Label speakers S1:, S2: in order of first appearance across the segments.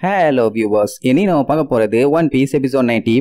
S1: Hello viewers இனி நம்ம பார்க்க போகிறது one piece episode ninety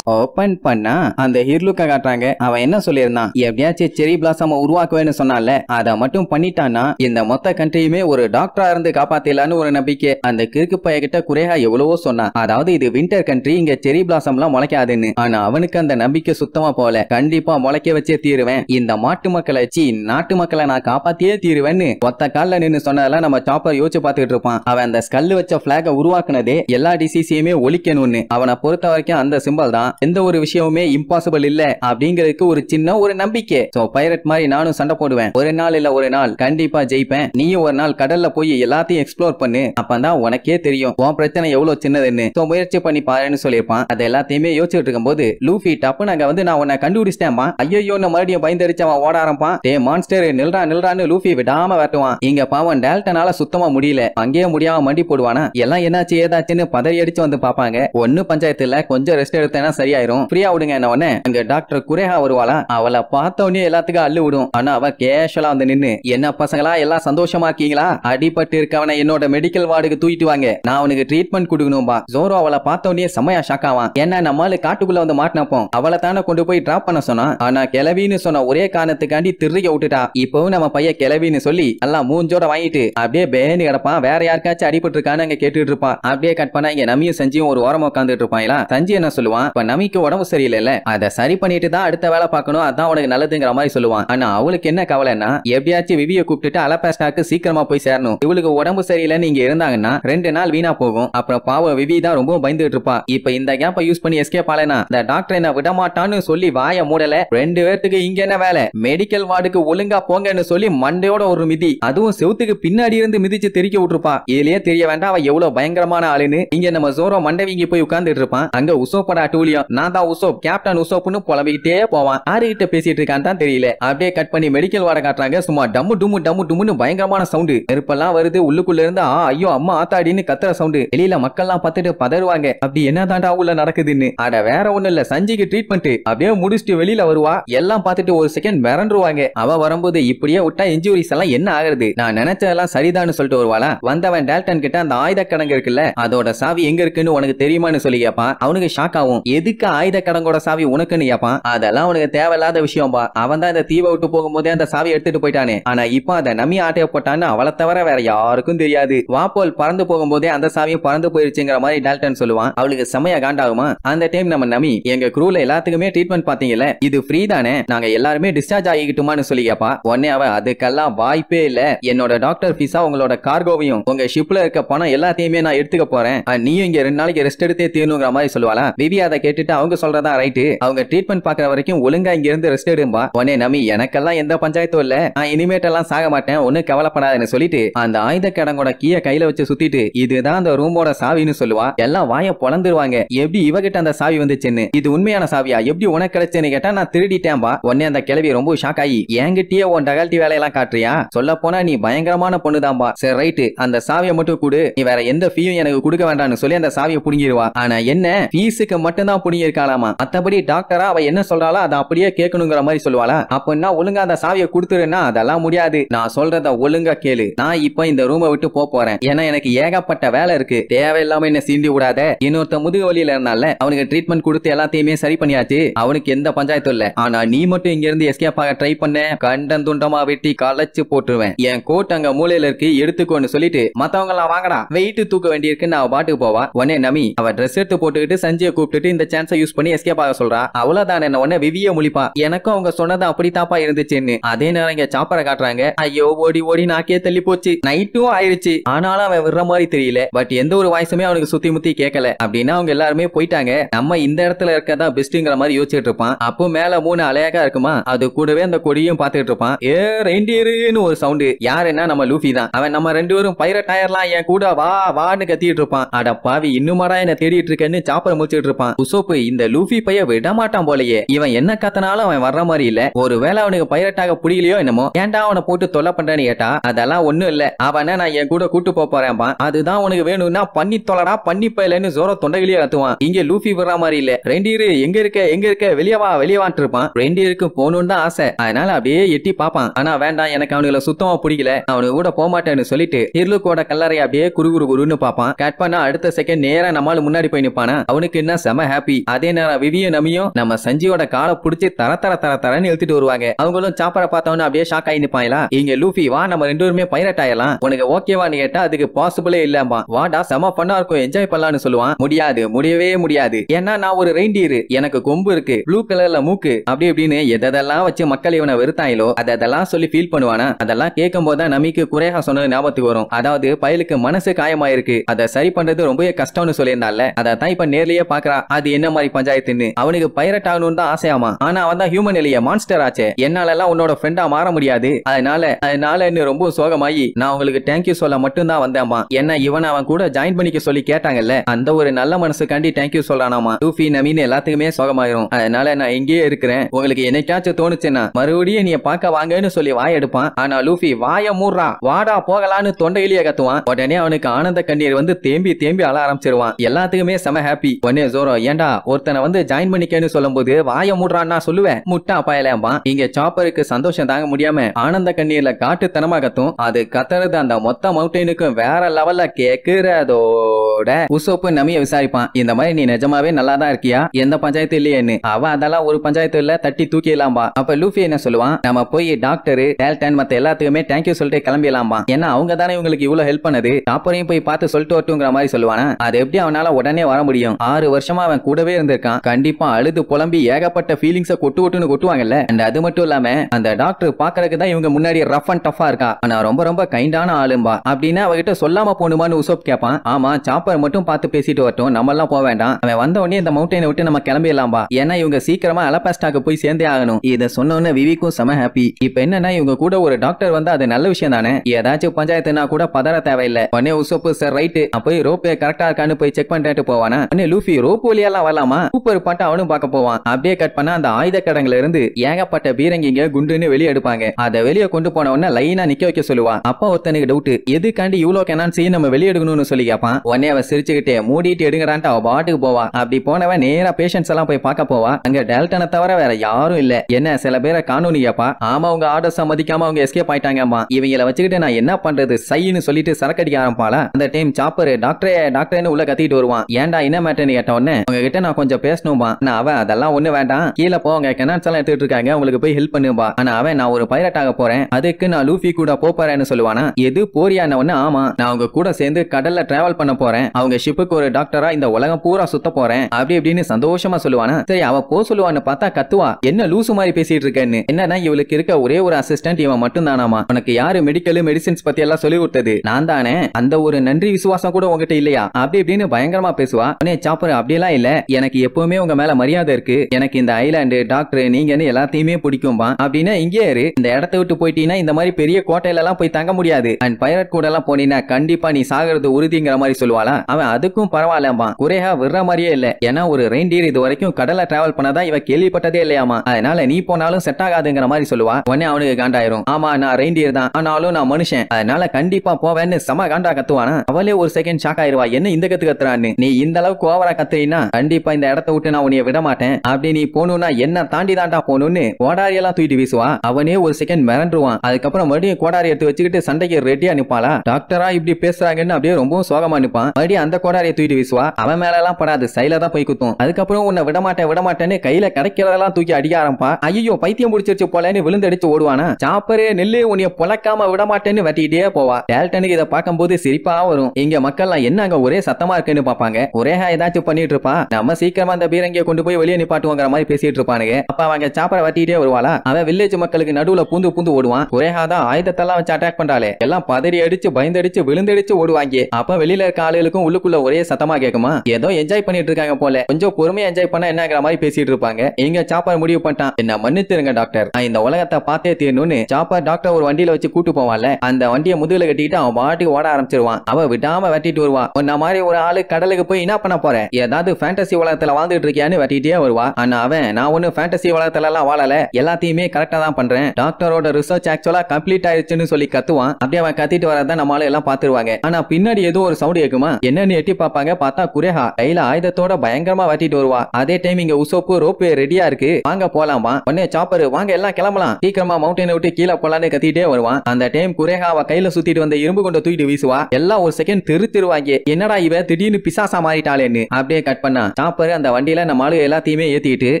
S1: open பண்ணா அந்த ஹிர்லுக்க காட்டுறாங்க. அவன் என்ன சொல்லியிருந்தான்? எப்படியாச்சும் செரி பிளாசம் உருவாக்குவேன்னு சொன்னால அதை மட்டும் பண்ணிட்டான்னா இந்த மொத்த கண்ட்ரியுமே ஒரு டாக்டரா இருந்து காப்பாத்திடலான்னு ஒரு நம்பிக்கை. அந்த கிறுக்கு பையகிட்ட குறையா எவ்வளவோ சொன்னான். அதாவது இது வின்டர் கண்ட்ரி இங்க செரி பிளாசம்லாம் முளைக்காதுன்னு. ஆனா அவனுக்கு அந்த நம்பிக்கை சுத்தமா போல கண்டிப்பா முளைக்க வச்சே தீருவேன். இந்த மாட்டு மக்களை வச்சு நாட்டு மக்களை நான் காப்பாத்தியே தீருவேன்னு. ஒத்த கால நின்னு சொன்னதெல்லாம் நம்ம சாப்பர் யோசிச்சு பார்த்துட்டு இருப்பான். அவன் அந்த ஸ்கல்லு வச்ச பிளாக உருவாக்குனதே எல்லா டிசீஸையுமே ஒழிக்கணும்னு. அவனை பொறுத்த வரைக்கும் அந்த சிம்பல் தான். எந்த ஒரு விஷயமுமே இம்பாசிபிள் இல்ல அப்படிங்கிறதுக்கு ஒரு சின்ன ஒரு நம்பிக்கை. சோ பைரட் மாதிரி நானும் சண்டை போடுவேன். ஒரு நாள் இல்ல ஒரு நாள். கண்டிப்பா ஜெயிப்பேன். நீயும் ஒரு நாள் கடல்ல போய் எல்லாத்தையும் எக்ஸ்ப்ளோர் பண்ணு. அப்பதான் உனக்கே தெரியும். உன் பிரச்சனை எவ்வளவு சின்னதுன்னு. சோ முயற்சி பண்ணி பாருன்னு சொல்லியிருப்பான். அது எல்லாத்தையுமே யோசிச்சுட்டு இருக்கும்போது லூஃபி டப்பு நாங்க வந்து நான் உன்னை கண்டுபிடிச்சிட்டேன்மா ஐயோ மறுபடியும் பயந்தடிச்சு அவன் ஓட ஆரம்பான் டே மான்ஸ்டர் நில்றா நில்றான்னு லூஃபி விடாம வெட்டுவான் இங்க பாவன் டேல்டனால சுத்தமா முடியல. அங்கேயே முடியாம மண்டி போடுவானா? எல்லாம் என்னாச்சு ஏதாச்சுன்னு பதறி அடிச்சு வந்து பாப்பாங்க ஒன்னு பஞ்சாயத்துல கொஞ்சம் ரெஸ்ட் எடுத்தேன்னா சரியாயிரும். ஃப்ரீயா விடுங்க என்ன உடனே. அங்க டாக்டர் குரேஹா வருவாளா? அவளை பார்த்த உடனே எல்லாத்துக்கும் அள்ளு விடும். ஆனா அவ கேஷுவலா வந்து நின்னு என்ன பசங்களா? எல்லாம் சந்தோஷமா இருக்கீங்களா? அடிபட்டு இருக்கவனை என்னோட மெடிக்கல் வார்டுக்கு தூக்கிட்டு வாங்க. நான் அவனுக்கு ட்ரீட்மெண்ட் கொடுக்கணும்பா. ஜோரோ அவளை பார்த்த உடனே செமையா ஷாக் ஆவான். ஏன்னா நம்மால காட்டுக்குள்ள வந்து மாட்டினப்போம். அவளை தானே கொண்டு போய் டிராப் பண்ண சொன்னா? ஆனா கிளவின்னு சொன்ன ஒரே காரணத்துக்காண்டி திருக விட்டுட்டா. இப்பவும் நம்ம பையன் கிளவின்னு சொல்லி எல்லாம் மூஞ்சோட வாங்கிட்டு அப்படியே பேனு கிடப்பான். வேற யாருக்காச்சும் அடிபட்டு இருக்கான்னு அங்க கேட்டுட்டு இருப்பான். அப்படியே கட் பண்ணா இங்க நமியும் செஞ்சியும் ஒரு ஓரமா உட்காந்துட்டு இருப்பாங்களா? சஞ்சி என்ன சொல்லுவான்? இப்ப நமிக்கு உடம்பு சரியில்லைல்ல. அதை சரி பண்ணிட்டு தான் அடுத்த வேலை பார்க்கணும். அதான் உனக்கு நல்லதுங்கிற மாதிரி சொல்லுவான். ஆனா அவளுக்கு என்ன கவலைன்னா எப்படியாச்சும் விவிய கூப்பிட்டுட்டு அலபாஸ்டாக்கு சீக்கிரமா போய் சேரணும். இவளுக்கு உடம்பு சரியில்லைன்னு இங்க இருந்தாங்கன்னா ரெண்டு நாள் வீணா போகும். அப்புறம் பாவம் விவி தான் ரொம்ப பயந்துட்டு இருப்பா. இப்ப இந்த கேப்பை யூஸ் பண்ணி எஸ்கேப் ஆலனா இந்த டாக்டர் என்ன விடமாட்டான்னு சொல்லி வாய மூடல. ரெண்டு பேர்த்துக்கு இங்க என்ன வேலை? மெடிக்கல் வார்டுக்கு ஒழுங்கா போங்கன்னு சொல்லி மண்டையோட ஒரு மிதி. அதுவும் செவுத்துக்கு பின்னாடி இருந்து மிதிச்சு தெரிக்க விட்டுருப்பா. இதுலயே தெரிய வேண்டாம் அவ எவ்வளவு பயங்கரமான ஆளுன்னு. இங்க நம்ம ஜோரோ மண்டை வீங்கி போய் உட்கார்ந்துட்டு இருப்பான். அங்க உசோப்படா டூலியம் நான் தான் உசோப் கேப்டன் உசோப்னு புலம்பிக்கிட்டே போவான். ஆறுகிட்ட பேசிட்டு இருக்கான்னு தான் தெரியல. அப்படியே கட் பண்ணி மெடிக்கல் வர காட்டுறாங்க. சும்மா டம்மு டும்மு டம்மு டும்முன்னு பயங்கரமான சவுண்டு நெருப்பெல்லாம் வருது உள்ளுக்குள்ள இருந்து ஆ ஐயோ அம்மா ஆத்தாடின்னு கத்துற சவுண்டு வெளியில மக்கள்லாம் பார்த்துட்டு பதறுவாங்க. அப்படி என்னதான்டா உள்ள நடக்குதுன்னு. அட வேற ஒண்ணு இல்ல. சஞ்சிக்கு ட்ரீட்மெண்ட் அப்படியே முடிச்சுட்டு வெளியில வருவா. எல்லாம் பார்த்துட்டு ஒரு செகண்ட் மிரண்டுருவாங்க. அவ வரும்போது இப்படியே விட்டா இன்ஜூரிஸ் எல்லாம் என்ன ஆகுறது? நான் நினைச்சதெல்லாம் சரிதான்னு சொல்லிட்டு வருவாளா? வந்தவன் டேல்டன் கிட்ட அந்த ஆயுத கிடங்கு இருக்குல்ல அதோட சாவி எங்க இருக்குன்னு உனக்கு தெரியுமான்னு சொல்லி கேப்பான். அவனுக்கு ஷாக் ஆகும். எதுக்கு ஆயுத கடங்கோட சாவி உனக்குன்னு கேப்பான் அதெல்லாம் உனக்கு தேவையில்லாத விஷயம் பா அவன் தான் இந்த தீவை விட்டு போகும்போதே அந்த சாவி எடுத்துட்டு போயிட்டானே. ஆனா இப்போ அதை நம்பி ஆட்டைய போட்டான்னு அவளை தவிர வேற யாருக்கும் தெரியாது. வாப்போல் பறந்து போகும்போதே அந்த சாவியும் பறந்து போயிருச்சுங்கிற மாதிரி டால்டன் சொல்லுவான். அவளுக்கு செமையா காண்டாகுமா? அந்த டைம் நம்ம நம்பி எங்க குரூல எல்லாத்துக்குமே ட்ரீட்மெண்ட் பாத்தீங்கல்ல இது ஃப்ரீ தானே? நாங்க எல்லாருமே டிஸ்சார்ஜ் ஆகிக்கிட்டுமான்னு சொல்லி கேப்பா. உடனே அவ அதுக்கெல்லாம் வாய்ப்பே இல்ல. என்னோட டாக்டர் ஃபீஸா உங்களோட கார்கோவையும் உங்க ஷிப்ல இருக்க பணம் எல்லாத்தையுமே நான் எடுத்துக்க போறேன். நீயும் இங்க ரெண்டு நாளைக்கு ரெஸ்ட் எடுத்தே தீரணுங்கிற மாதிரி சொல்லுவாளா? விவி அதை விட்டுட்டு அவங்க சொல்றதா ரைட்டு அவங்க ட்ரீட்மெண்ட் பாக்குற வரைக்கும் ஒழுங்கா இங்க இருந்து ரெஸ்ட் எடும்பா உடனே நம்பி எனக்கெல்லாம் எந்த பஞ்சாயத்தும் இல்ல. நான் இனிமேட்டெல்லாம் சாக மாட்டேன். ஒன்னும் கவலைப்படாதுன்னு சொல்லிட்டு அந்த ஆயுத கடங்கோட கீய கையில வச்சு சுத்திட்டு இதுதான் அந்த ரூமோட சாவின்னு சொல்லுவா. எல்லாம் வாய பொழந்துருவாங்க எப்படி இவகிட்ட அந்த சாவி வந்துச்சுன்னு? இது உண்மையான சாவியா? எப்படி உனக்கு கிடைச்சுன்னு கேட்டா நான் திருடிட்டேன்பா. உடனே அந்த கிளவி ரொம்ப ஷாக் ஆகி என்கிட்டயே உன் டகால்ட்டி வேலையெல்லாம் காட்டுறியா? சொல்ல போனா நீ பயங்கரமான பொண்ணுதான்பா. சரி ரைட்டு அந்த சாவியை மட்டும் கொடு. நீ வேற எந்த ஃபீயும் எனக்கு கொடுக்க வேண்டாம்னு சொல்லி அந்த சாவியை புடுங்கிடுவா ஆனா என்ன? ஃபீஸுக்கு மட்டும் தான் புடுங்கிருக்காளாமா மத்தபடி டாக்டரா அவ என்ன சொல்றாளோ அதை அப்படியே கேட்கணுங்கிற மாதிரி சொல்லுவாளா? அப்படின்னா ஒழுங்கா அந்த சாவியை கொடுத்துருன்னா அதெல்லாம் முடியாது. நான் சொல்றத ஒழுங்கா கேளு. நான் இப்ப இந்த ரூமை விட்டு போக போறேன். ஏன்னா எனக்கு ஏகப்பட்ட வேலை இருக்கு. தேவையில்லாம என்ன சீண்டி விடாத. இன்னொருத்த முதுகு வலியில இருந்தால அவனுக்கு ட்ரீட்மெண்ட் கொடுத்து எல்லாத்தையுமே சரி பண்ணியாச்சு. அவனுக்கு எந்த பஞ்சாயத்தும் இல்ல. ஆனா நீ மட்டும் இங்க இருந்து எஸ்கேப் ஆக ட்ரை பண்ண கண்டன் துண்டமா வெட்டி களைச்சு போட்டுருவேன். என் கோட் அங்க மூலையில இருக்கு. எடுத்துக்கோன்னு சொல்லிட்டு மத்தவங்க எல்லாம் வாங்கடா. வெயிட் தூக்க வேண்டியிருக்குன்னு நான் பாட்டுக்கு போவா. உடனே நமி அவ ட்ரெஸ் எடுத்து போட்டுக்கிட்டு சஞ்சயை கூப்பிட்டுட்டு இந்த சான்ஸை யூஸ் பண்ணி எஸ்கேப் ஆக சொல்றான் அவ்வளவுதான் என்ன உடனே விவிய முழிப்பா. எனக்கும் அவங்க சொன்னது அப்படித்தாப்பா இருந்துச்சுன்னு. அதே நேரம் இங்க சாப்பரை காட்டுறாங்க. ஐயோ ஓடி ஓடி நாக்கே தள்ளி போச்சு. நைட்டும் ஆயிருச்சு. ஆனாலும் அவன் விடுற மாதிரி தெரியல. பட் எந்த ஒரு வாய்ஸுமே அவனுக்கு சுத்தி முத்தி கேட்கல அப்படின்னா அவங்க எல்லாருமே போயிட்டாங்க. நம்ம இந்த இடத்துல இருக்கதா பெஸ்ட்ங்கிற மாதிரி யோசிச்சுட்டு இருப்பான். அப்போ மேல மூணு அலையாக்கா இருக்குமா? அது கூடவே அந்த கொடியும் பாத்துட்டு இருப்பான். ஏ ரெண்டியருன்னு ஒரு சவுண்டு யாருன்னா நம்ம லூஃபி தான். அவன் நம்ம ரெண்டு பேரும் பைரட் டயர்லாம் என் கூட வா வான்னு கத்திட்டு இருப்பான். அட பாவி இன்னுமாடா என்ன தேடிட்டு இருக்கேன்னு சாப்பரை முடிச்சிட்டு இருப்பான். உசோப் உசோப்பு இந்த லூஃபி பைய விடமாட்டான் போலயே. இவன் என்ன கத்தனாலும் அவன் வர்ற மாதிரி இல்ல. ஒருவேளை அவனுக்கு பைரட்டாக புடிக்கலையோ என்னமோ ஏன்டா அவனை போட்டு தொலை பண்றேன்னு கேட்டா அதெல்லாம் ஒண்ணும் இல்ல. அவன நான் என் கூட கூட்டு போறேன்பா. அதுதான் உனக்கு வேணும்னா பண்ணி தொலைடா பண்ணி பயிலன்னு ஜோர தொண்டைகளே கத்துவான் இங்க லூஃபி விடுற மாதிரி இல்ல. ரெண்டீரு எங்க இருக்க எங்க இருக்க வெளியவா வா இருப்பான். ரெண்டீருக்கு போகணும்னு தான் ஆசை. அதனால அப்படியே எட்டி பாப்பான் ஆனா வேண்டாம் எனக்கு அவனுங்களை சுத்தமா பிடிக்கல. அவனுக்கு கூட போக மாட்டேன்னு சொல்லிட்டு ஹிர்லுக்கோட கல்லறை அப்படியே குரு குரு குருன்னு பாப்பான் கட் பண்ணா அடுத்த செகண்ட் நேரா நம்மால முன்னாடி போய் நிப்பானா? அவனுக்கு என்ன செம ஹாப்பி அதே நேரம் விவியும் நமியும் நம்ம சஞ்சியோட காலை புடிச்சு தர தர தர தரன்னு எழுத்துட்டு வருவாங்க. அவங்களும் சாப்பரை பார்த்தவன அப்படியே ஷாக் ஆகி நிப்பாங்களா? இங்க லூஃபி வா நம்ம ரெண்டு பேருமே பைரட் ஆயிடலாம். உனக்கு ஓகேவான்னு கேட்டா அதுக்கு பாசிபிளே இல்லாமா வாடா செம பண்ணா இருக்கும். என்ஜாய் பண்ணலாம்னு சொல்லுவான். முடியாது முடியவே முடியாது. ஏன்னா நான் ஒரு ரெயின்டியர் எனக்கு கொம்பு இருக்கு. ப்ளூ கலர்ல மூக்கு. அப்படி இப்படின்னு எதெல்லாம் வச்சு மக்கள் இவனை வெறுத்தாங்களோ அதெல்லாம் சொல்லி ஃபீல் பண்ணுவானா? அதெல்லாம் கேட்கும் போதுதான் நமிக்கு குறையா சொன்னது ஞாபகத்துக்கு வரும். அதாவது பயலுக்கு மனசு காயமாயிருக்கு. அதை சரி பண்றது ரொம்பவே கஷ்டம்னு சொல்லியிருந்தால அதை தான் இப்ப நேர்லயே பாக்குறா. அது என்ன மாதிரி பஞ்சாயத்துன்னு அவனுக்கு பைரட் ஆகணும்னு தான் ஆசையாமா? ஆனா அவன் தான் ஹியூமன் இல்லையா மான்ஸ்டர் ஆச்சே. என்னால எல்லாம் உன்னோட ஃப்ரெண்டா மாற முடியாது. அதனால அதனால என்ன ரொம்ப சோகமாயி நான் உங்களுக்கு தேங்க்யூ சொல்ல மட்டும் தான் வந்தேம்மா. என்ன இவன் அவன் கூட ஜாயின் பண்ணிக்க சொல்லி கேட்டாங்கல்ல? அந்த ஒரு நல்ல மனசுக்காண்டி தேங்க்யூ சொல்றானாமா? லூஃபி நவீன் எல்லாத்துக்குமே சோகமாயிரும். அதனால நான் இங்கேயே இருக்கிறேன். உங்களுக்கு என்னைக்காச்சும் தோணுச்சுன்னா மறுபடியும் நீ பார்க்க வாங்கன்னு சொல்லி வாய் எடுப்பான். ஆனா லூஃபி வாய மூடுறா. வாடா போகலான்னு தொண்டையிலேயே கத்துவான். உடனே அவனுக்கு ஆனந்த கண்ணீர் வந்து தேம்பி தேம்பி அழ ஆரம்பிச்சிருவான். எல்லாத்துக்குமே செம ஹாப்பி உடனே ஜோரோ ஏண்டா ஒருத்தனை வந்து ஜாயின் பண்ணிக்கன்னு சொல்லும்போது வாய மூடுறான்னா சொல்லுவேன். முட்டா பாயலாம்பா இங்க சாப்பருக்கு சந்தோஷம் தாங்க முடியாம ஆனந்த கண்ணீர்ல காட்டுத்தனமா கத்தும். அது கத்துறது அந்த மொத்த மவுண்டனுக்கும் வேற லெவல்ல கேக்குறதோட உசோப்பு நமிய விசாரிப்பான். இந்த மாதிரி நீ நிஜமாவே நல்லா தான் இருக்கியா? எந்த பஞ்சாயத்து இல்லையேன்னு. அவ அதெல்லாம் ஒரு பஞ்சாயத்து இல்ல தட்டி தூக்கிடலாம்பா. அப்ப லூஃபி என்ன சொல்லுவான்? நம்ம போய் டாக்டர் டேல்டன் மத்த எல்லாத்துக்குமே தேங்க்யூ சொல்லிட்டு கிளம்பிடலாம்பா ஏன்னா அவங்க தானே இவங்களுக்கு இவ்வளவு ஹெல்ப் பண்ணது. டாப்பரையும் போய் பார்த்து சொல்லிட்டு வரட்டுங்கிற மாதிரி சொல்லுவானா? அது எப்படி அவனால உடனே வர முடியும்? ஆறு வருஷமா அவன் கூட கூடவே இருந்திருக்கான். கண்டிப்பா அழுது புலம்பி ஏகப்பட்ட ஃபீலிங்ஸ கொட்டு கொட்டுன்னு கொட்டுவாங்கல்ல. அண்ட் அது மட்டும் இல்லாம அந்த டாக்டர் பாக்குறதுக்கு தான் இவங்க முன்னாடி ரஃப் அண்ட் டஃபா இருக்கா. ஆனா ரொம்ப ரொம்ப கைண்டான ஆளும்பா. அப்படின்னு அவகிட்ட சொல்லாம போணுமான்னு உசோப் கேட்பான் ஆமா சாப்பர் மட்டும் பார்த்து பேசிட்டு வரட்டும். நம்ம எல்லாம் போக வேண்டாம். அவன் வந்த உடனே இந்த மவுண்டனை விட்டு நம்ம கிளம்பிடலாம்பா. ஏன்னா இவங்க சீக்கிரமா அலபாஸ்டாக்கு போய் சேர்ந்தே ஆகணும். இதை சொன்ன உடனே விவிக்கும் செம ஹாப்பி இப்ப என்னன்னா இவங்க கூட ஒரு டாக்டர் வந்து அது நல்ல விஷயம் தானே? ஏதாச்சும் பஞ்சாயத்துனா கூட பதற தேவையில்லை. உடனே உசோப்பு சார் ரைட்டு போய் ரோப்பு கரெக்டா இருக்கான்னு போய் செக் பண்ணிட்டு போவானா? உடனே லூஃபி ரோப் வழியெல்லாம் வரலாமா சூப்பர் பாட்டு அவனும் பார்க்க போவான். அப்படியே கட் பண்ண அந்த ஆயுத கடங்குல இருந்து ஏகப்பட்ட பீரங்கிங்க குண்டுன்னு வெளியே எடுப்பாங்க. அதை வெளியே கொண்டு போன உடனே லைனா நிக்க வைக்க சொல்லுவான் அப்பா ஒருத்தனுக்கு டவுட் எதுக்காண்டி இவ்வளவு கெனான்சி நம்ம வெளியே எடுக்கணும்னு சொல்லி கேட்பான் உடனே அவன் சிரிச்சுக்கிட்டே மூடிட்டு எடுங்கடான்ட்டு அவ பாட்டுக்கு போவா. அப்படி போனவன் நேரா பேஷன்ஸ் எல்லாம் போய் பார்க்க போவா. அங்க டெல்டனை தவிர வேற யாரும் இல்ல. என்ன சில பேரை காணொலி கேப்பா. ஆமா அவங்க ஆர்டர் சம்மதிக்காம அவங்க எஸ்கேப் ஆயிட்டாங்கம்மா. இவங்கள வச்சுக்கிட்டு நான் என்ன பண்றது? சைன்னு சொல்லிட்டு சரக்கடிக்க ஆரம்பிப்பாளா? அந்த டைம் சாப்பர் டாக்டரே டாக்டர்னு உள்ள கத்திட்டு வருவான். ஏன்டா என்ன மேட்டர்னு கேட்ட உடனே அவங்க கிட்ட நான் கொஞ்சம் பேசணும்பா. நான் அவன் அதெல்லாம் ஒண்ணு வேண்டாம். கீழே போங்க கெனான்ஸ் எல்லாம் எடுத்துட்டு இருக்காங்க. உங்களுக்கு போய் ஹெல்ப் பண்ணும்பா. ஆனா அவன் நான் ஒரு பைலட் ஆக போறேன். அதுக்கு நான் லூஃபி கூட போறேன்னு சொல்லுவானா? எது போறியான ஒண்ணு ஆமா. நான் அவங்க கூட சேர்ந்து கடல்ல டிராவல் பண்ண போறேன். அவங்க ஷிப்புக்கு ஒரு டாக்டரா இந்த உலகம் பூரா சுத்த போறேன். அப்படி இப்படின்னு சந்தோஷமா சொல்லுவானா? சரி அவ போ சொல்லுவான்னு பார்த்தா கத்துவா. என்ன லூசு மாதிரி பேசிட்டு இருக்கேன்னு. என்னன்னா இவளுக்கு இருக்க ஒரே ஒரு அசிஸ்டன்ட் இவன் மட்டும் தானாமா உனக்கு யாரு மெடிக்கல் மெடிசின்ஸ் பத்தி எல்லாம் சொல்லி கொடுத்தது? நான் தானே. அந்த ஒரு நன்றி விசுவாசம் கூட உங்ககிட்ட இல்லையா? அப்படி இப்படின்னு பயங்கரமா பேசுவா. உனே சாப்பிடு. அப்படியெல்லாம் இல்ல. எனக்கு எப்பவுமே உங்க மேல மரியாதை இருக்கு. எனக்கு இந்த ஐலாண்டு டாக்டர் நீங்கன்னு எல்லாத்தையுமே பிடிக்கும்பா. அப்படின்னா இங்கே இரு. இந்த இடத்த விட்டு போயிட்டீங்கன்னா இந்த மாதிரி பெரிய கோட்டையில எல்லாம் போய் தங்க முடியாது. அண்ட் பைரட் கூட எல்லாம் போனீங்கன்னா கண்டிப்பா நீ சாகிறது உறுதிங்கிற மாதிரி சொல்லுவாளா? அவன் அதுக்கும் பரவாயில்லம்மா. குறையா விடுற மாதிரியே இல்ல. ஏன்னா ஒரு ரெயின்டியர் இது வரைக்கும் கடல்ல டிராவல் பண்ணதா இவ கேள்விப்பட்டதே இல்லையாமா அதனால நீ போனாலும் செட் ஆகாதுங்கிற மாதிரி சொல்லுவா. உடனே அவனுக்கு காண்டாயிரும். ஆமா நான் ரெயின்டியர் தான். ஆனாலும் நான் மனுஷன். அதனால கண்டிப்பா போவேன்னு செம காண்டா கத்துவானா? அவளே ஒரு செகண்ட் ஷாக் ஆயிருவா. என்ன இந்த கத்து கத்துறான்னு? நீ இந்த அளவுக்கு ஓவரா கத்துறீன்னா கண்டிப்பா இந்த இடத்த விட்டு நான் உன்னைய விட மாட்டேன் அப்படி நீ போகணும்னா என்ன தாண்டி தாண்டா போகணும்னு கோடாரியெல்லாம் தூக்கிட்டு வீசுவா. அவனே ஒரு செகண்ட் மிரண்டுருவான். அதுக்கப்புறம் மறுபடியும் கோடாரி எடுத்து வச்சுக்கிட்டு சண்டைக்கு ரெடியா நிப்பாளா? டாக்டரா இப்படி பேசுறாங்கன்னு அப்படியே ரொம்பவும் சோகமா நிப்பான். மறுபடியும் அந்த கோடாரியை தூக்கிட்டு வீசுவா? அவன் மேல எல்லாம் படாது சைல தான் போய் குத்தும். அதுக்கப்புறம் உன்னை விட மாட்டேன் விட மாட்டேன்னு கையில கிடைக்கிறதெல்லாம் தூக்கி அடிக்க ஆரம்பா ஐயோ பைத்தியம் முடிச்சிருச்சு போலன்னு விழுந்தடிச்சு ஓடுவானா? சாப்பரே நெல்லு உன்னைய பொழக்காம விடமாட்டேன்னு வெட்டிக்கிட்டே போவா. டேல்டனுக்கு இதை பார்க்கும்போது சிரிப்பா வரும். இங்க மக்கள்லாம் என்ன அங்க ஒரே சத்தமா இருக்குன்னு பாப்பாங்க ஒரே ஏதாச்சும் பண்ணிட்டு இருப்பா? நம்ம சீக்கிரமா அந்த பீரங்கியை கொண்டு போய் வெளியே நிப்பாட்டுவோங்கிற மாதிரி பேசிட்டு இருப்பானுங்க. அப்ப அவங்க சாப்பரை வட்டிட்டே வருவாளா? அவன் வில்லேஜ் மக்களுக்கு நடுவுல பூந்து பூந்து ஓடுவான். குறையாதான் ஆயுதத்தெல்லாம் வச்சு அட்டாக் பண்றாளே. எல்லாம் பதறி அடிச்சு பயந்தடிச்சு விழுந்தடிச்சு ஓடுவாங்க. அப்ப வெளியில இருக்க ஆளுகளுக்கும் உள்ளுக்குள்ள ஒரே சத்தமா கேக்குமா ஏதோ என்ஜாய் பண்ணிட்டு இருக்காங்க போல. கொஞ்சம் பொறுமையா என்ஜாய் பண்ண என்னங்கிற மாதிரி பேசிட்டு இருப்பாங்க. இங்க சாப்பர் முடிவு பண்ணிட்டான். என்ன மன்னிச்சிருங்க டாக்டர் நான் இந்த உலகத்தை பார்த்தே தீரணும்னு சாப்பர் டாக்டர் ஒரு வண்டியில வச்சு கூட்டு போவான்ல. அந்த வண்டியை முதுகுல கட்டிட்டு அவன் பாட்டுக்கு ஓட ஆரம்பிச்சிருவான். அவ விடாம வெட்டிட்டு வருவான். உன்ன மாதிரி ஒரு ஆளு கடலுக்கு போய் என்ன பண்ண போற? ஏதாவது ஃபேண்டசி உலகத்துல வாழ்ந்துட்டு இருக்கியான்னு வெட்டிட்டே வருவா. ஆனா அவன் நான் ஒண்ணு ஃபேண்டசி உலகத்துல எல்லாம் வாழல. எல்லாத்தையுமே கரெக்டா தான் பண்றேன். டாக்டரோட ரிசர்ச் ஆக்சுவலா கம்ப்ளீட் ஆயிடுச்சுன்னு சொல்லி கத்துவான். அப்படியே அவன் கத்திட்டு வரதான் நம்மளால எல்லாம் பாத்துருவாங்க ஆனா பின்னாடி ஏதோ ஒரு சவுண்ட் கேக்குமா? என்னன்னு எட்டி பாப்பாங்க பார்த்தா குரேஹா கையில ஆயுதத்தோட பயங்கரமா வெட்டிட்டு வருவா. அதே டைம் இங்க உசோப்பு ரோப் ரெடியா இருக்கு. வாங்க போலாமா? உடனே சாப்பர் வாங்க எல்லாம் கிளம்பலாம். சீக்கிரமா மவுண்டனை விட்டு கீழே போலான்னு கத்திட்டே வருவான். அந்த டைம் குரேஹாவை கையில சுத்திட்டு வந்த இரும்பு கொண்ட தூக்கிட்டு வீசுவா. எல்லாம் ஒரு செகண்ட் தெரு திருவாங்க என்னடா இவ திடீர்னு பிசாசா மாறிட்டாளேன்னு. அப்படியே கட் பண்ணா சாப்பர் அந்த வண்டியில நம்ம ஆளு எல்லாத்தையுமே ஏத்திட்டு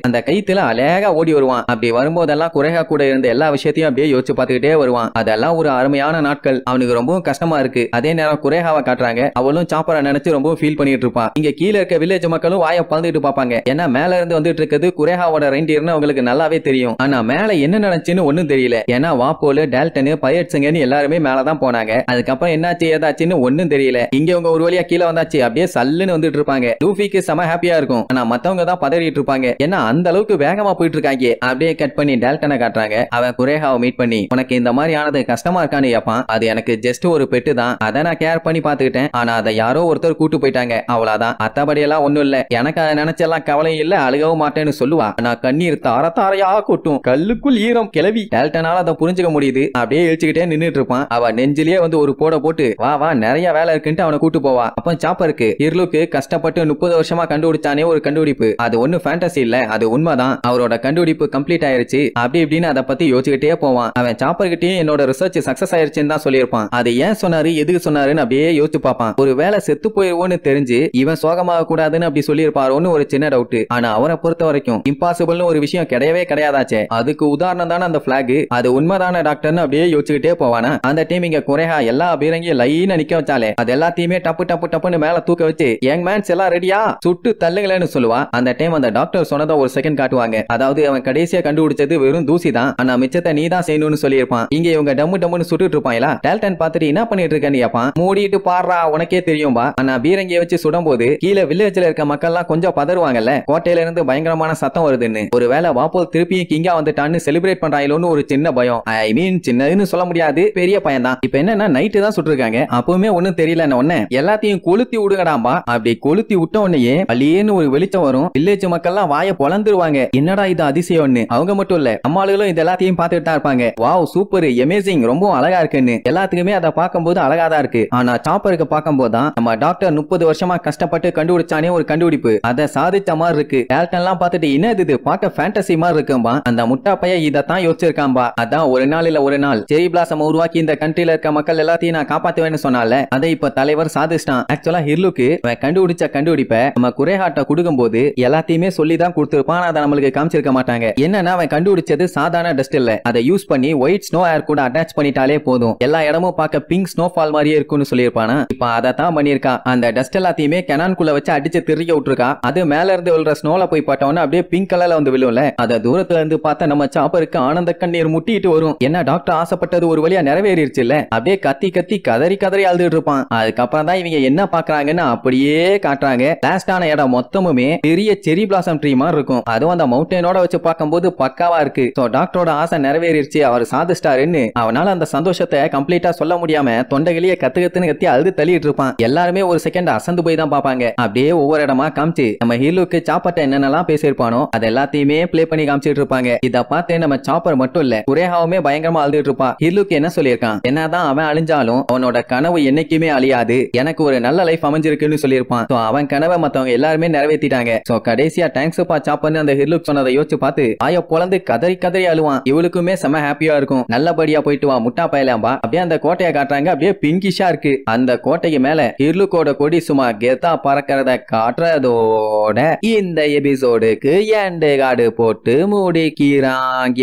S1: அந்த கைத்துல அழகா ஓடி வருவான். அப்படி வரும்போதெல்லாம் குறைகா கூட இருந்த எல்லா விஷயத்தையும் அப்படியே யோசிச்சு பார்த்துக்கிட்டே வருவான். அதெல்லாம் ஒரு அருமையான நாட்கள். அவனுக்கு ரொம்பவும் கஷ்டமா இருக்கு. அதே நேரம் குறைகாவை காட்டுறாங்க. அவளும் சாப்பரை நினைச்சு ரொம்ப ஃபீல் பண்ணிட்டு இருப்பான் இங்க கீழே இருக்க வில்லேஜ் மக்களும் வாயை பறந்துட்டு பார்ப்பாங்க. ஏன்னா மேல இருந்து வந்துட்டு இருக்கிறது குறைகாவோட ரெண்டியர்னு அவங்களுக்கு நல்லாவே தெரியும். ஆனா மேல என்ன நினைச்சுன்னு ஒண்ணும் தெரியல. ஏன்னா வாப்போல டேல்டனு பயட்ஸுங்கன்னு எல்லாருமே மேலதான் போனாங்க. அதுக்கப்புறம் என்னாச்சு ஏதாச்சுன்னு ஒன்னும் தெரியல. இங்க உங்க ஒரு வழியா கீழே வந்தாச்சு. அப்படியே சல்லுன்னு வந்துட்டு இருப்பாங்க. லூஃபிக்கு செம ஹாப்பியா இருக்கும். ஆனா மத்தவங்க தான் பதறிட்டு இருப்பாங்க. ஏன்னா அந்த அளவுக்கு வேகமா போயிட்டு இருக்காங்க. அப்படியே கட் பண்ணி டேல்டனை காட்டுறாங்க. அவன் குரேகாவை மீட் பண்ணி உனக்கு இந்த மாதிரி ஆனது கஷ்டமா இருக்கான்னு கேட்பான் அது எனக்கு ஜஸ்ட் ஒரு பெட்டு தான். அதை நான் கேர் பண்ணி பாத்துக்கிட்டேன் ஆனா அதை யாரோ ஒருத்தர் கூட்டு போயிட்டாங்க. அவ்வளவுதான். அத்தபடி எல்லாம் ஒண்ணும் இல்ல. எனக்கு அதை நினைச்செல்லாம் கவலையும் இல்ல. அழுகவும் மாட்டேன்னு சொல்லுவா. ஆனா கண்ணீர் தார தாரையா கொட்டும். கல்லுக்குள் ஈரம் கிளவி. டேல்டனால அதை புரிஞ்சுக்க முடியுது. அப்படியே இழுச்சுக்கிட்டே நின்னுட்டு இருப்பான். அவ நெஞ்சிலேயே வந்து ஒரு போட போட்டு வா வா நிறைய வேலை இருக்குன்ட்டு அவனை கூட்டு போவா. அப்ப சாப்பருக்கு இருளுக்கு கஷ்டப்பட்டு முப்பது வருஷமா கண்டுபிடிச்சானே ஒரு கண்டுபிடிப்பு. அது ஒண்ணு ஃபேண்டசி இல்ல அது உண்மைதான். அவரோட கண்டுபிடிப்பு கம்ப்ளீட் ஆயிருச்சு. அப்படி இப்படின்னு அதை பத்தி யோசிச்சுக்கிட்டே போவான். அவன் சாப்பர்கிட்டயும் என்னோட ரிசர்ச் சக்சஸ் ஆயிருச்சுன்னு தான் சொல்லியிருப்பான். அது ஏன் சொன்னாரு எதுக்கு சொன்னாருன்னு அப்படியே யோசிச்சு பார்ப்பான். ஒரு வேலை செத்து போயிருவோன்னு தெரிஞ்சு இவன் சோகமாக கூடாதுன்னு அப்படி சொல்லியிருப்பாரோன்னு ஒரு சின்ன டவுட் ஆனா அவரை பொறுத்த வரைக்கும் இம்பாசிபிள்னு ஒரு விஷயம் கிடையவே கிடையாதாச்சே. அதுக்கு உதாரணம் தானே அந்த பிளாக் அது உண்மைதான டாக்டர்னு அப்படியே யோசிச்சுக்கிட்டே போவானா. அந்த டைம் இங்க குறையா எல்லா பீரங்கியும் லைன் நிக்க வச்சாலே அது எல்லாத்தையுமே டப்பு டப்பு டப்புன்னு மேல தூக்க வச்சு யங் மேன்ஸ் எல்லாம் ரெடியா சுட்டு தள்ளுங்களேன்னு சொல்லுவா. அந்த டைம் அந்த டாக்டர் சொன்னதை ஒரு செகண்ட் காட்டுவாங்க. அதாவது அவன் கடைசியா கண்டுபிடிச்சது வெறும் தூசி தான். ஆனா மிச்சத்தை நீ தான் செய்யணும்னு சொல்லியிருப்பான். இங்க இவங்க டம்மு டம்முன்னு சுட்டுட்டு இருப்பாங்களா? டேல்டன் பார்த்துட்டு என்ன பண்ணிட்டு இருக்கேன்னு கேட்பான் மூடிட்டு பாடுறா உனக்கே தெரியும்பா ஆனா பீரங்கிய வச்சு சுடும்போது கீழே வில்லேஜ்ல இருக்க மக்கள்லாம் கொஞ்சம் பதறுவாங்கல்ல? கோட்டையில இருந்து பயங்கரமான சத்தம் வருதுன்னு. ஒருவேளை வாப்போல் திருப்பியும் கிங்கா வந்துட்டான்னு செலிப்ரேட் பண்றாங்களோன்னு ஒரு சின்ன பயம். ஐ மீன் சின்னதுன்னு சொல்ல முடியாது. பெரிய பயம் தான். இப்ப என்னன்னா நைட்டு தான் சுட்டுருக்காங்க. அப்பவுமே ஒன்னும் தெரியல உடனே எல்லாத்தையும் கொளுத்தி விடுங்கடாம்பா. அப்படி கொளுத்தி விட்ட உடனே திடீர்னு ஒரு வெளிச்சம் வரும். வில்லேஜ் மக்கள்லாம் வாய பொழந்துருவாங்க. என்னடா இது அதிசயம்னு. அவங்க மட்டும் இல்ல அம்மாளுகளும் இது எல்லாத்தையும் பார்த்துட்டு தான் இருப்பாங்க. வாவ் சூப்பர் எமேசிங் ரொம்ப அழகா இருக்குன்னு. எல்லாத்துக்குமே அதை பார்க்கும்போது அழகா தான் இருக்கு. ஆனா சாப்பருக்கு பார்க்கும்போது தான் நம்ம டாக்டர் முப்பது வருஷமா கஷ்டப்பட்டு கண்டுபிடிச்சானே ஒரு கண்டுபிடிப்பு. அதை சாதிச்ச மாதிரி இருக்கு. டேல்டன் எல்லாம் பார்த்துட்டு என்ன இது? பார்க்க ஃபேண்டசி மாதிரி இருக்கும்பா. அந்த முட்டா பையன் இதைத்தான் யோசிச்சிருக்காம்பா. அதான் ஒரு நாள் இல்ல ஒரு நாள். செரி பிளாசம் உருவாக்கி இந்த கண்ட்ரில இருக்க மக்கள் எல்லாத்தையும் நான் காப்பாத்துவேன்னு சொன்னால அதை இப்ப தலைவர் சாதிச்சிட்டான். ஆக்சுவலா ஹிர்லுக்கு கண்டுபிடிச்ச கண்டுபிடிப்ப நம்ம குறைஹா குடுக்கும் கொடுக்கும்போது எல்லாத்தையுமே சொல்லி தான் கொடுத்திருப்பான் அதை நம்மளுக்கு காமிச்சிருக்க மாட்டாங்க. என்னன்னா அவன் கண்டுபிடிச்சது சாதாரண டஸ்ட் இல்ல. அதை யூஸ் பண்ணி ஒயிட் ஸ்னோ ஏர் கூட அட்டாச் பண்ணிட்டாலே போதும். எல்லா இடமும் பார்க்க பிங்க் ஸ்னோ ஃபால் மாதிரியே இருக்கும்னு சொல்லியிருப்பானா? இப்ப அதை தான் பண்ணியிருக்கான் அந்த டஸ்ட் எல்லாத்தையுமே கெனான்குள்ள வச்சு அடிச்சு திரிய விட்டுருக்கா. அது மேல இருந்து விழுற ஸ்னோல போய் பட்டவொன்னு அப்படியே பிங்க் கலர்ல வந்து விழும்ல. அதை தூரத்துல இருந்து பார்த்தா நம்ம சாப்பருக்கு ஆனந்த கண்ணீர் முட்டிட்டு வரும். என்ன டாக்டர் ஆசைப்பட்டது ஒரு வழியா நிறைவேறிடுச்சு இல்ல? அப்படியே கத்தி கத்தி கதறி கதறி அழுதுட்டு இருப்பான். அதுக்கப்புறம் தான் இவங்க என்ன பாக்குறாங்கன்னு அப்படியே காட்டுறாங்க. லாஸ்டான இடம் மொத்தமுமே பெரிய செரி பிளாசம் ட்ரீ மாதிரி இருக்கும். அதுவும் அந்த மவுண்டனோட வச்சு பார்க்கும்போது பக்காவா இருக்கு. ஸோ டாக்டரோட ஆசை நிறைவேறிடுச்சு அவர் சாதிச்சிட்டாருன்னு அவனால அந்த சந்தோஷத்தை கம்ப்ளீட்டா சொல்ல முடியாம தொண்டைகளையே கத்துக்கத்துன்னு கத்தி அழுது தள்ளிட்டு இருப்பான். எல்லாருமே ஒரு செகண்ட் அசந்து போய் தான் பாப்பாங்க அப்படியே ஒவ்வொரு இடமா காமிச்சு நம்ம ஹீலுக்கு சாப்பாட்டை என்னென்னலாம் பேசியிருப்பானோ அது எல்லாத்தையுமே ப்ளே பண்ணி காமிச்சிட்டு இருப்பாங்க. இதை பார்த்து நம்ம சாப்பர் மட்டும் இல்ல குரேஹாவுமே பயங்கரமா அழுதுட்டு இருப்பா. ஹீலுக்கு என்ன சொல்லியிருக்கான்? என்னதான் அவன் அழிஞ்சாலும் அவனோட கனவு என்னைக்குமே அழியாது. எனக்கு ஒரு நல்ல லைஃப் அமைஞ்சிருக்குன்னு சொல்லியிருப்பான். அவன் கனவை மத்தவங்க எல்லாருமே நிறைவேற்றிட்டாங்க சோ கடைசியா தேங்க்ஸ் பா சாப்பர்னு அந்த ஹிர்லுக் சொன்னதை யோசிச்சு பார்த்து ஆய பொழந்து கதறி கதறி அழுவான். இவளுக்குமே செம ஹாப்பியா இருக்கும். நல்லபடியா போயிட்டு வா முட்டா பயலாம்பா. அப்படியே அந்த கோட்டையை காட்டுறாங்க. அப்படியே பிங்கிஷா இருக்கு. அந்த கோட்டைக்கு மேல ஹிர்லுக்கோட கொடி சும்மா கெத்தா பறக்கிறத காட்டுறதோட இந்த எபிசோடுக்கு எண்டு காடு போட்டு முடிக்கிறாங்க.